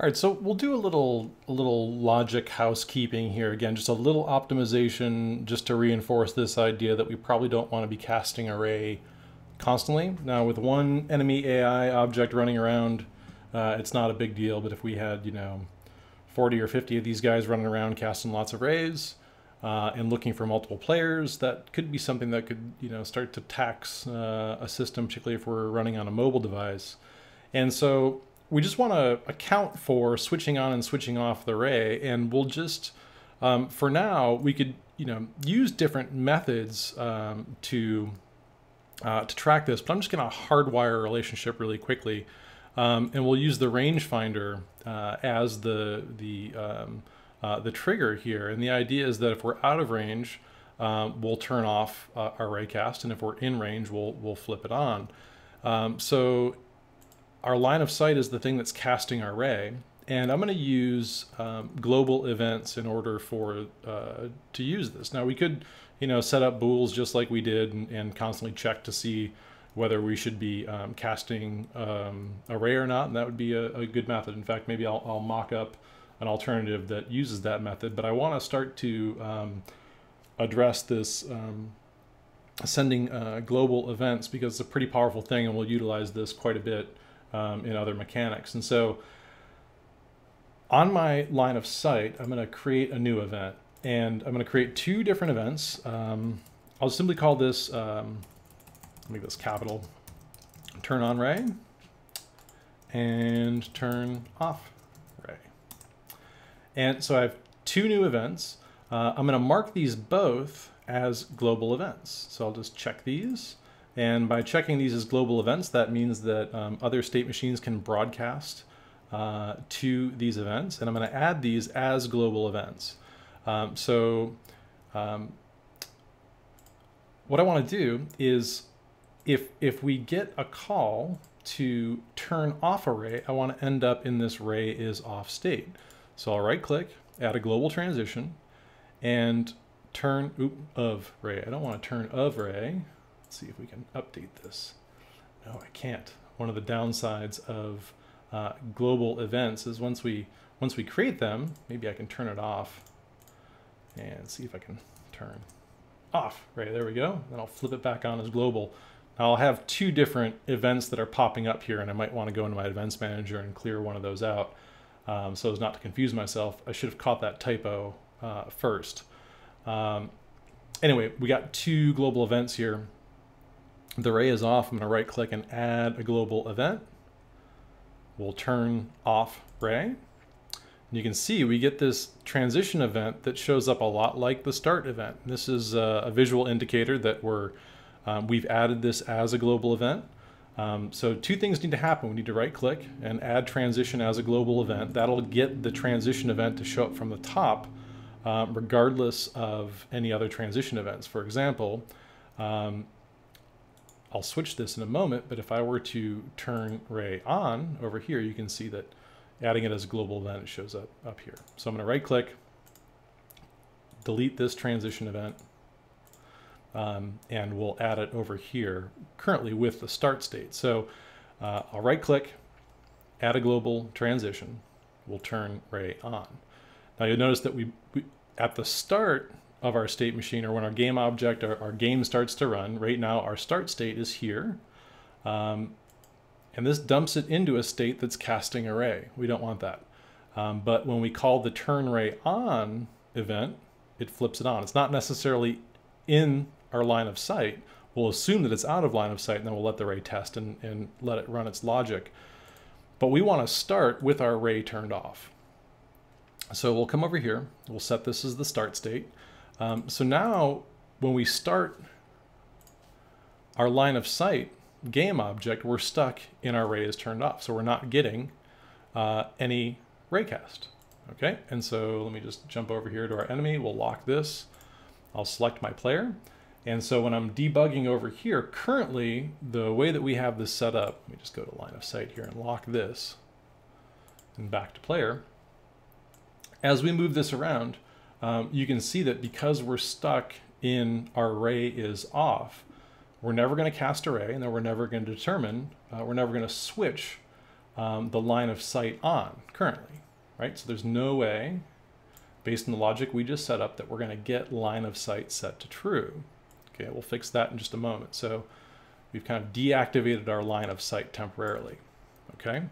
All right, so we'll do a little a little logic housekeeping here. Again, just a little optimization just to reinforce this idea that we probably don't want to be casting array constantly. Now with one enemy AI object running around, uh, it's not a big deal, but if we had, you know, 40 or 50 of these guys running around casting lots of rays uh, and looking for multiple players, that could be something that could, you know, start to tax uh, a system, particularly if we're running on a mobile device. And so we just want to account for switching on and switching off the array, and we'll just, um, for now, we could you know use different methods um, to uh, to track this. But I'm just going to hardwire a relationship really quickly, um, and we'll use the rangefinder uh, as the the um, uh, the trigger here. And the idea is that if we're out of range, um, we'll turn off uh, our raycast, and if we're in range, we'll we'll flip it on. Um, so our line of sight is the thing that's casting our ray. And I'm going to use um, global events in order for uh, to use this. Now we could, you know, set up bools just like we did and, and constantly check to see whether we should be um, casting um, ray or not. And that would be a, a, good method. In fact, maybe I'll, I'll, mock up an alternative that uses that method. But I want to start to um, address this um, sending uh, global events because it's a pretty powerful thing and we'll utilize this quite a bit um, in other mechanics. And so on my line of sight, I'm going to create a new event. And I'm going to create two different events. Um, I'll simply call this, um, make this capital, turn on ray and turn off ray. And so I have two new events. Uh, I'm going to mark these both as global events. So I'll just check these. And by checking these as global events, that means that um, other state machines can broadcast uh, to these events. And I'm going to add these as global events. Um, so um, what I want to do is if, if we get a call to turn off a ray, I want to end up in this ray is off state. So I'll right click, add a global transition, and turn oop, of ray. I don't want to turn of ray. Let's see if we can update this. No, I can't. One of the downsides of uh, global events is once we once we create them, maybe I can turn it off and see if I can turn off. Right, there we go. Then I'll flip it back on as global. Now I'll have two different events that are popping up here and I might want to go into my events manager and clear one of those out um, so as not to confuse myself. I should have caught that typo uh, first. Um, anyway, we got two global events here the ray is off, I'm going to right click and add a global event. We'll turn off ray. And you can see we get this transition event that shows up a lot like the start event. This is a, a visual indicator that we're, um, we've added this as a global event. Um, so two things need to happen. We need to right click and add transition as a global event. That'll get the transition event to show up from the top um, regardless of any other transition events. For example, um, I'll switch this in a moment, but if I were to turn ray on over here, you can see that adding it as a global event, it shows up up here. So I'm going to right click, delete this transition event, um, and we'll add it over here currently with the start state. So uh, I'll right click, add a global transition, we'll turn ray on. Now you'll notice that we, we at the start of our state machine or when our game object, our, our game starts to run. Right now, our start state is here. Um, and this dumps it into a state that's casting array. We don't want that. Um, but when we call the turn ray on event, it flips it on. It's not necessarily in our line of sight. We'll assume that it's out of line of sight and then we'll let the ray test and, and let it run its logic. But we want to start with our ray turned off. So we'll come over here, we'll set this as the start state. Um, so now when we start our line of sight game object, we're stuck in our ray is turned off. So we're not getting uh, any raycast. Okay, and so let me just jump over here to our enemy. We'll lock this. I'll select my player. And so when I'm debugging over here, currently the way that we have this set up, let me just go to line of sight here and lock this and back to player. As we move this around, um, you can see that because we're stuck in our ray is off, we're never going to cast a ray and then we're never going to determine, uh, we're never going to switch um, the line of sight on currently, right? So there's no way, based on the logic we just set up, that we're going to get line of sight set to true. Okay, we'll fix that in just a moment. So we've kind of deactivated our line of sight temporarily, okay?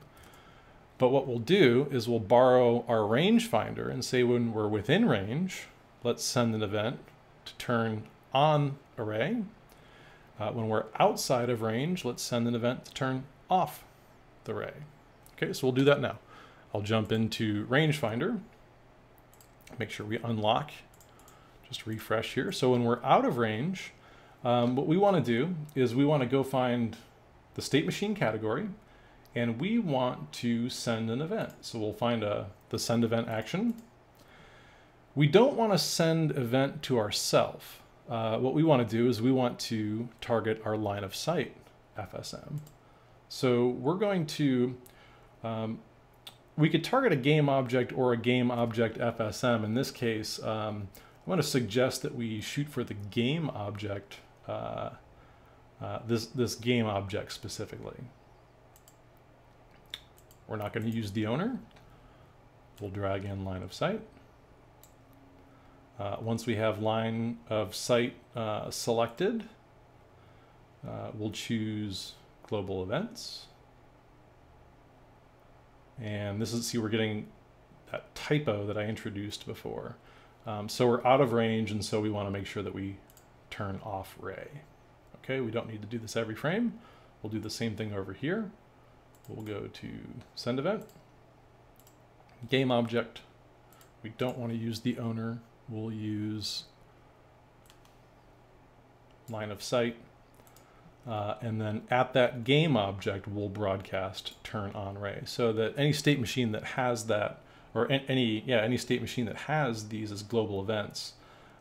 But what we'll do is we'll borrow our rangefinder and say when we're within range, let's send an event to turn on array. Uh, when we're outside of range, let's send an event to turn off the array. Okay, so we'll do that now. I'll jump into rangefinder, make sure we unlock, just refresh here. So when we're out of range, um, what we want to do is we want to go find the state machine category and we want to send an event. So we'll find a, the send event action. We don't want to send event to ourself. Uh, what we want to do is we want to target our line of sight FSM. So we're going to, um, we could target a game object or a game object FSM. In this case, um, I'm going to suggest that we shoot for the game object, uh, uh, this, this game object specifically. We're not going to use the owner. We'll drag in line of sight. Uh, once we have line of sight uh, selected, uh, we'll choose global events. And this is, see, we're getting that typo that I introduced before. Um, so we're out of range, and so we want to make sure that we turn off ray. Okay, we don't need to do this every frame. We'll do the same thing over here. We'll go to send event, game object. We don't want to use the owner. We'll use line of sight. Uh, and then at that game object, we'll broadcast turn on ray so that any state machine that has that, or any, yeah, any state machine that has these as global events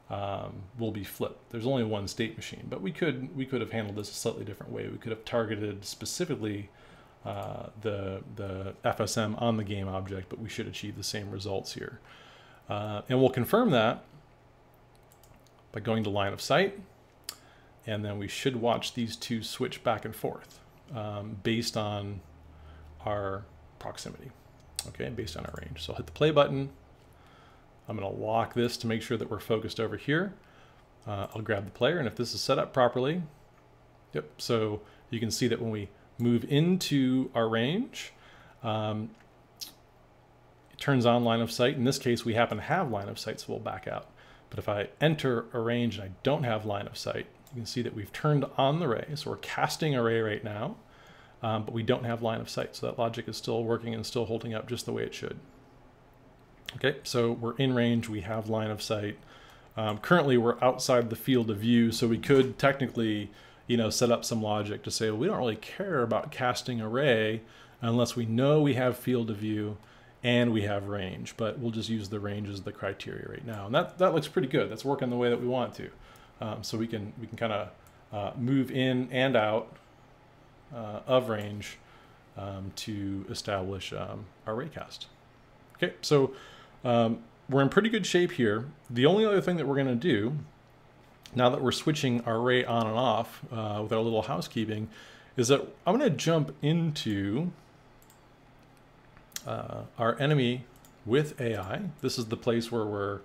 um, will be flipped. There's only one state machine, but we could, we could have handled this a slightly different way. We could have targeted specifically uh, the, the FSM on the game object, but we should achieve the same results here. Uh, and we'll confirm that by going to line of sight and then we should watch these two switch back and forth um, based on our proximity, okay, based on our range. So I'll hit the play button. I'm going to lock this to make sure that we're focused over here. Uh, I'll grab the player, and if this is set up properly, yep, so you can see that when we move into our range, um, it turns on line of sight. In this case, we happen to have line of sight, so we'll back out. But if I enter a range and I don't have line of sight, you can see that we've turned on the ray. So we're casting a ray right now, um, but we don't have line of sight. So that logic is still working and still holding up just the way it should. Okay, so we're in range, we have line of sight. Um, currently we're outside the field of view, so we could technically, you know, set up some logic to say, well, we don't really care about casting array unless we know we have field of view and we have range, but we'll just use the range as the criteria right now. And that, that looks pretty good. That's working the way that we want to. Um, so we can we can kind of uh, move in and out uh, of range um, to establish um, our raycast. Okay, so um, we're in pretty good shape here. The only other thing that we're going to do now that we're switching our ray on and off uh, with our little housekeeping is that I'm going to jump into uh, our enemy with AI. This is the place where we're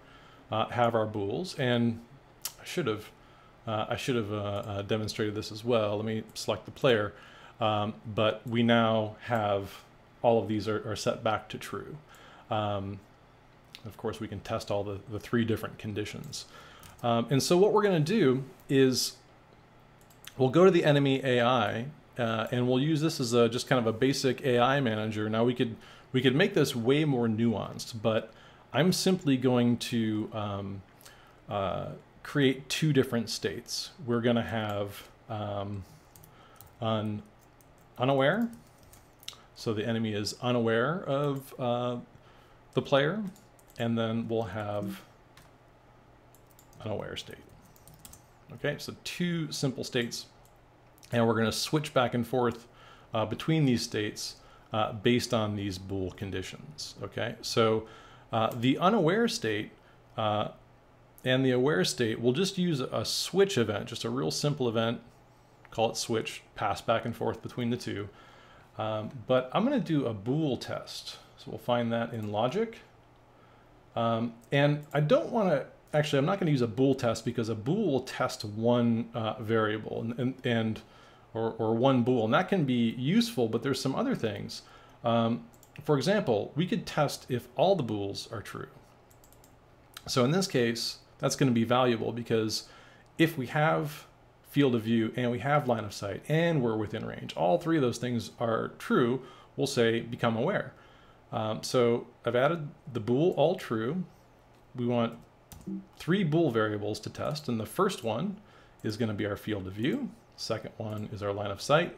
uh, have our bools and I should have uh, I should have uh, uh, demonstrated this as well. Let me select the player. Um, but we now have all of these are, are set back to true. Um, of course, we can test all the, the three different conditions. Um, and so what we're going to do is we'll go to the enemy AI uh, and we'll use this as a, just kind of a basic AI manager. Now we could we could make this way more nuanced, but I'm simply going to um, uh, create two different states. We're going to have um, un, unaware. So the enemy is unaware of uh, the player. And then we'll have unaware state. Okay, so two simple states. And we're going to switch back and forth uh, between these states uh, based on these bool conditions. Okay, so uh, the unaware state uh, and the aware state, we'll just use a switch event, just a real simple event, call it switch, pass back and forth between the two. Um, but I'm going to do a bool test. So we'll find that in logic. Um, and I don't want to, actually, I'm not going to use a bool test because a bool will test one uh, variable and, and, and or, or one bool. And that can be useful, but there's some other things. Um, for example, we could test if all the bools are true. So in this case, that's going to be valuable because if we have field of view and we have line of sight and we're within range, all three of those things are true, we'll say become aware. Um, so I've added the bool all true. We want three bool variables to test, and the first one is going to be our field of view. Second one is our line of sight,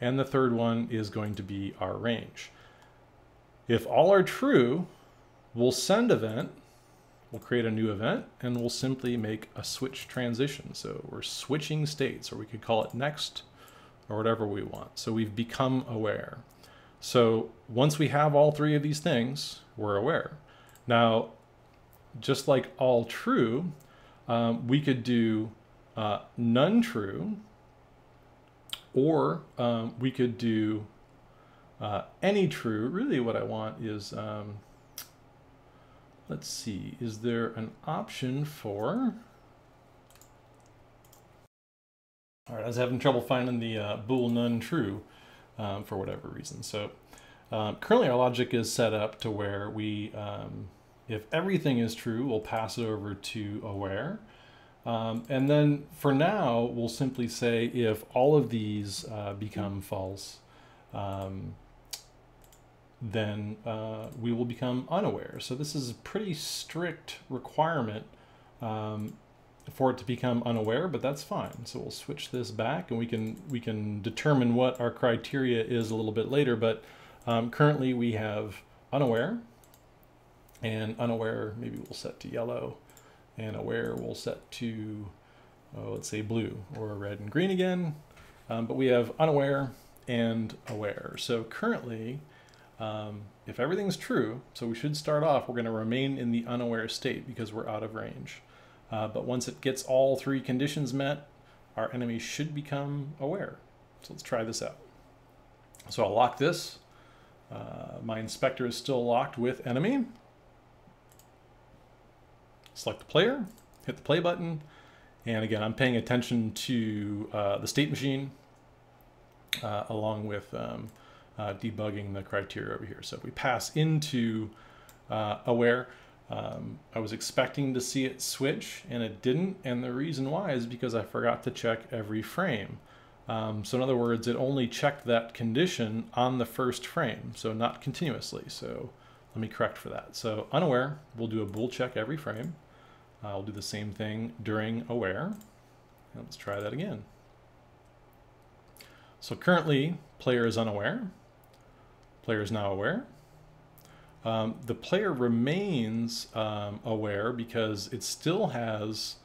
and the third one is going to be our range. If all are true, we'll send event, we'll create a new event, and we'll simply make a switch transition. So we're switching states, or we could call it next, or whatever we want. So we've become aware. So once we have all three of these things, we're aware. Now, just like all true, um, we could do uh, none true, or um, we could do uh, any true. Really what I want is, um, let's see, is there an option for, all right, I was having trouble finding the uh, bool none true um, for whatever reason. So um, currently our logic is set up to where we, um, if everything is true, we'll pass it over to aware. Um, and then for now, we'll simply say if all of these uh, become false, um, then uh, we will become unaware. So this is a pretty strict requirement um, for it to become unaware, but that's fine. So we'll switch this back and we can we can determine what our criteria is a little bit later, but um, currently we have unaware and unaware maybe we'll set to yellow and aware we'll set to oh, let's say blue or red and green again. Um, but we have unaware and aware. So currently, um, if everything's true, so we should start off, we're going to remain in the unaware state because we're out of range. Uh, but once it gets all three conditions met, our enemy should become aware. So let's try this out. So I'll lock this. Uh, my inspector is still locked with enemy. Select the player, hit the play button, and again, I'm paying attention to uh, the state machine uh, along with um, uh, debugging the criteria over here. So if we pass into uh, aware, um, I was expecting to see it switch and it didn't. And the reason why is because I forgot to check every frame. Um, so in other words, it only checked that condition on the first frame, so not continuously. So let me correct for that. So unaware, we'll do a bool check every frame. I'll do the same thing during aware. Let's try that again. So currently, player is unaware. Player is now aware. Um, the player remains um, aware because it still has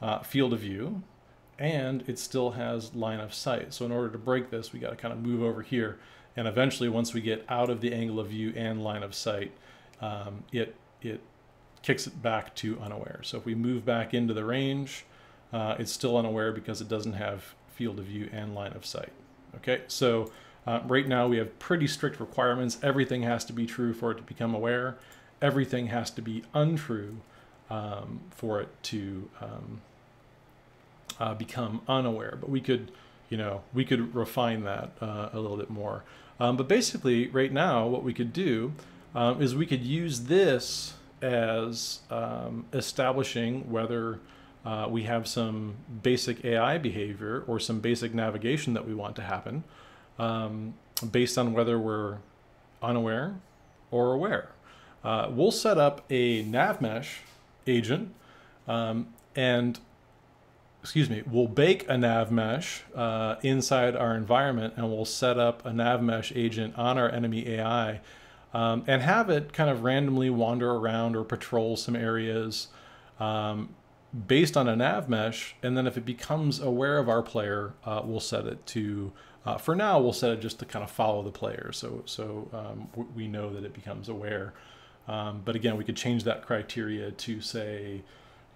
uh, field of view and it still has line of sight. So in order to break this, we got to kind of move over here. And eventually, once we get out of the angle of view and line of sight, um, it, it kicks it back to unaware. So if we move back into the range, uh, it's still unaware because it doesn't have field of view and line of sight. Okay, so uh, right now we have pretty strict requirements. Everything has to be true for it to become aware. Everything has to be untrue um, for it to um, uh, become unaware. But we could, you know, we could refine that uh, a little bit more. Um, but basically, right now, what we could do um, is we could use this as um, establishing whether uh, we have some basic AI behavior or some basic navigation that we want to happen um, based on whether we're unaware or aware. Uh, we'll set up a NavMesh agent um, and excuse me, we'll bake a NavMesh uh, inside our environment and we'll set up a NavMesh agent on our enemy AI um, and have it kind of randomly wander around or patrol some areas um, based on a nav mesh. And then if it becomes aware of our player, uh, we'll set it to, uh, for now, we'll set it just to kind of follow the player. So, so um, we know that it becomes aware. Um, but again, we could change that criteria to say,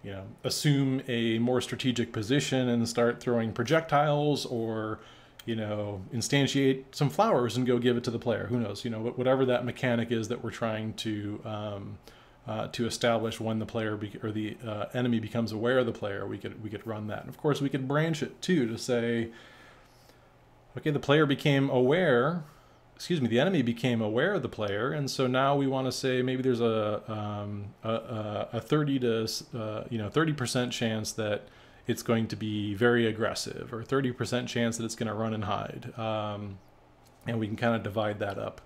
you know, assume a more strategic position and start throwing projectiles or, you know, instantiate some flowers and go give it to the player. Who knows? You know, whatever that mechanic is that we're trying to um, uh, to establish when the player or the uh, enemy becomes aware of the player, we could we could run that. And of course, we could branch it too to say, okay, the player became aware. Excuse me, the enemy became aware of the player, and so now we want to say maybe there's a um, a, a, 30 to uh, you know 30 percent chance that it's going to be very aggressive, or 30 percent chance that it's going to run and hide, um, and we can kind of divide that up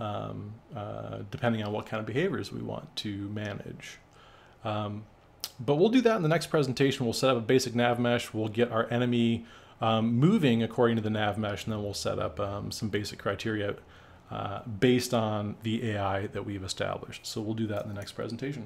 um, uh, depending on what kind of behaviors we want to manage. Um, but we'll do that in the next presentation. We'll set up a basic nav mesh. We'll get our enemy um, moving according to the nav mesh, and then we'll set up um, some basic criteria uh, based on the AI that we've established. So we'll do that in the next presentation.